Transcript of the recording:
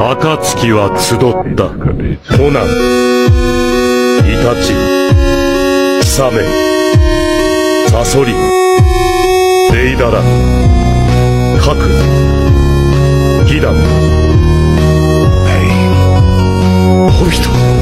暁は集った。コナン。イタチ。サメ。サソリ。デイダラ。カクギダム。ヘイホビト